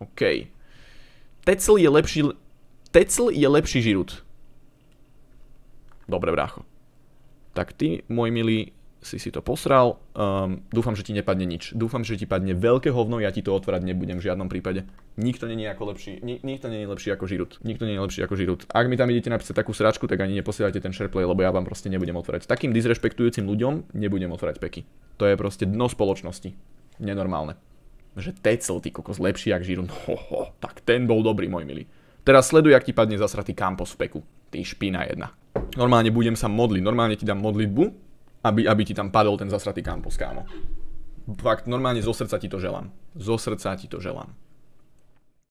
OK. Tecl je lepší... Tecl je lepší žirut. Dobre, brácho. Tak ty, môj milý, si si to posral. Um, dúfam, že ti nepadne nič. Dúfam, že ti padne veľké hovno, ja ti to otvárať nebudem v žiadnom prípade. Nikto není ako lepší, ni, nikto není lepší ako Žirut. Nikto není lepší ako Žirut. Ak mi tam idete napísať takú sračku, tak ani neposielajte ten shareplay, lebo ja vám proste nebudem otvárať. Takým disrespektujúcim ľuďom nebudem otvárať peky. To je proste dno spoločnosti. Nenormálne. Že Tecel, ty kokos, lepší ako Žirut. Ho, ho, tak ten bol dobrý, môj milý. Teraz sleduj, ak ti padne zasratý kampos v peku. Ty špina jedna. Normálne budem sa modliť, normálne ti dám modlitbu, aby, aby ti tam padol ten zasratý kampus, kámo. Fakt, normálne zo srdca ti to želám. Zo srdca ti to želám.